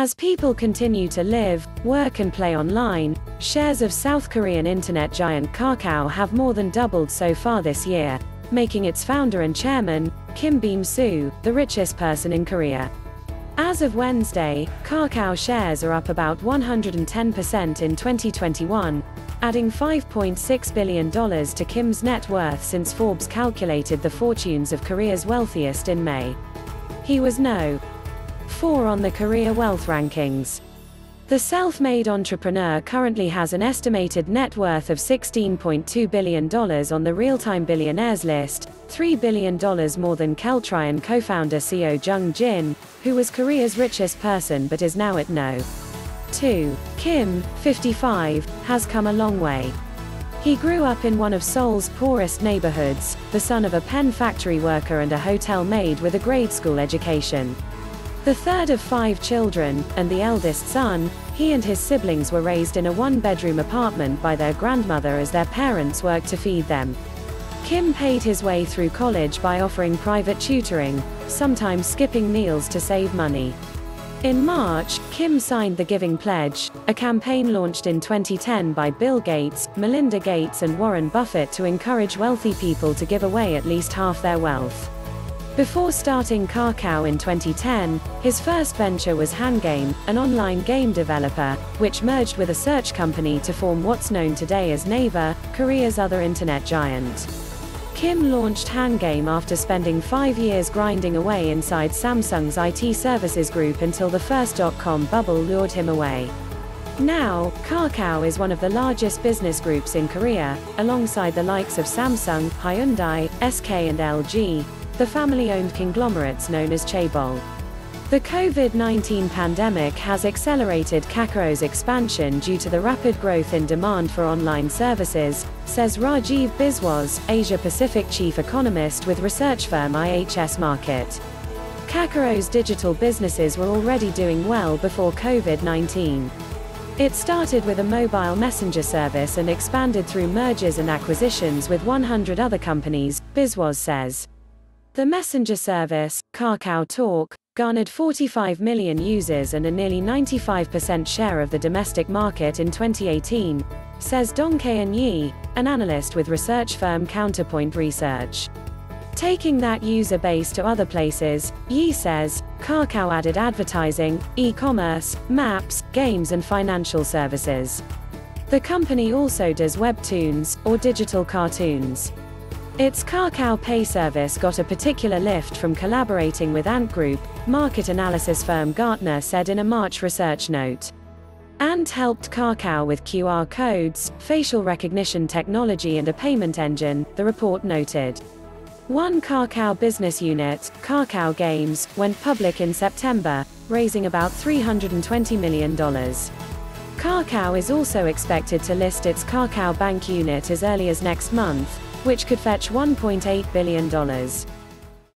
As people continue to live, work and play online, shares of South Korean internet giant Kakao have more than doubled so far this year, making its founder and chairman, Kim Beom-su, the richest person in Korea. As of Wednesday, Kakao shares are up about 110% in 2021, adding $5.6 billion to Kim's net worth since Forbes calculated the fortunes of Korea's wealthiest in May. He was no. 4 on the Korea Wealth Rankings. The self-made entrepreneur currently has an estimated net worth of $16.2 billion on the real-time billionaires list, $3 billion more than Celltrion co-founder Seo Jung Jin, who was Korea's richest person but is now at no. 2. Kim, 55, has come a long way. He grew up in one of Seoul's poorest neighborhoods, the son of a pen factory worker and a hotel maid with a grade school education. The third of five children, and the eldest son, he and his siblings were raised in a one-bedroom apartment by their grandmother as their parents worked to feed them. Kim paid his way through college by offering private tutoring, sometimes skipping meals to save money. In March, Kim signed the Giving Pledge, a campaign launched in 2010 by Bill Gates, Melinda Gates and Warren Buffett to encourage wealthy people to give away at least half their wealth. Before starting Kakao in 2010, his first venture was Hangame, an online game developer, which merged with a search company to form what's known today as Naver, Korea's other internet giant. Kim launched Hangame after spending five years grinding away inside Samsung's IT services group until the first dot-com bubble lured him away. Now, Kakao is one of the largest business groups in Korea, alongside the likes of Samsung, Hyundai, SK and LG, the family-owned conglomerates known as Chaebol. The COVID-19 pandemic has accelerated Kakao's expansion due to the rapid growth in demand for online services, says Rajiv Biswas, Asia-Pacific chief economist with research firm IHS Markit. Kakao's digital businesses were already doing well before COVID-19. It started with a mobile messenger service and expanded through mergers and acquisitions with 100 other companies, Biswas says. The messenger service, Kakao Talk, garnered 45 million users and a nearly 95% share of the domestic market in 2018, says Dong Dongkaeun Yi, an analyst with research firm Counterpoint Research. Taking that user base to other places, Yi says, Kakao added advertising, e-commerce, maps, games and financial services. The company also does webtoons, or digital cartoons. Its Kakao Pay service got a particular lift from collaborating with Ant Group, market analysis firm Gartner said in a March research note. Ant helped Kakao with QR codes, facial recognition technology and a payment engine, the report noted. One Kakao business unit, Kakao Games, went public in September, raising about $320 million. Kakao is also expected to list its Kakao Bank unit as early as next month, which could fetch $1.8 billion.